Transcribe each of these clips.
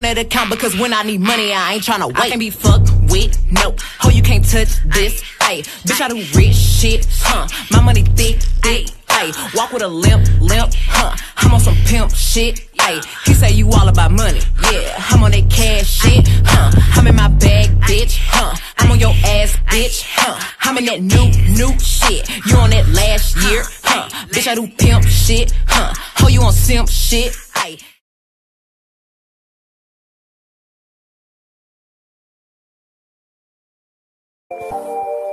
that account because when I need money, I ain't tryna wait. I can't be fucked with, no. Ho, you can't touch this, ayy. Bitch, I do rich shit, huh? My money thick, thick, ayy. Walk with a limp, limp, huh? I'm on some pimp shit, ayy. He say you all about money, yeah. I'm on that cash shit, huh? I'm in my bag, bitch, huh? I'm on your ass, bitch, huh? I'm in that new, new shit. You on that last year, huh? Bitch, I do pimp shit, huh? Ho, you on simp shit, ayy. What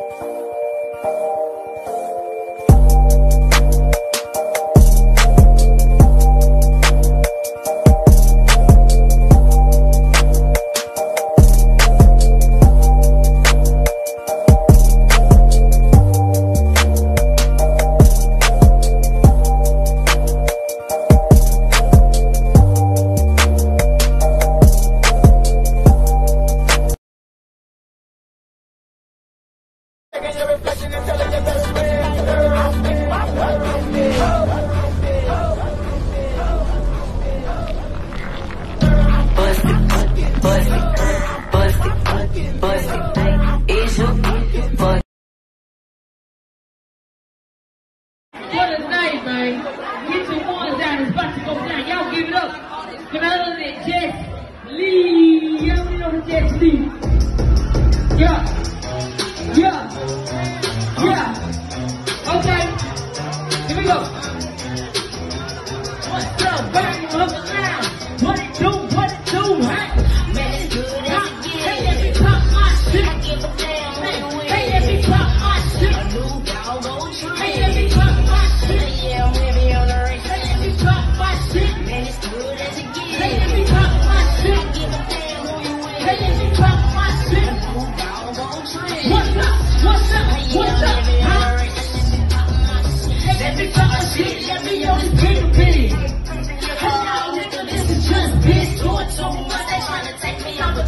a night, man. Get your ones down. It's about to go down. Y'all give it up. For none other than Jess Lee. Y'all know Jess Lee.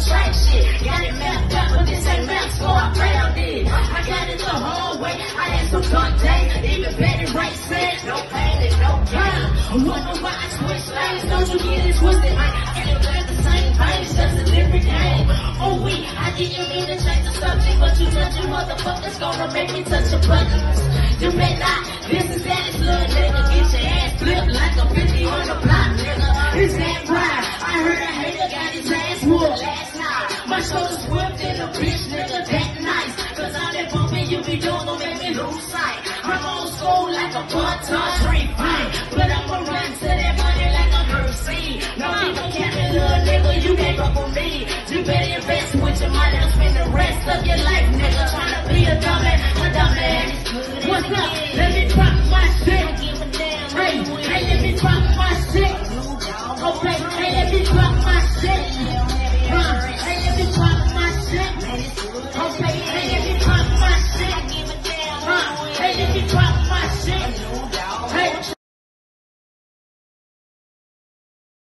Track shit. Got it mapped out, but this ain't mapped, so I found it. I got it the hard way. I had some dark days. Even Betty Wright said, no pain and no gain. Wonder why I switch lanes. Don't you get it twisted? I ain't got the same thing, just a different game. Oh, we, I didn't mean to change the subject, but you touching motherfuckers gonna make me touch your buttons. You bet not. This is that, little nigga. Get your ass flipped like a 50 on the block, part-time straight fine. But I'ma run to that money like a mercy. No people can't little nigga, you can't fuck with me. You better invest with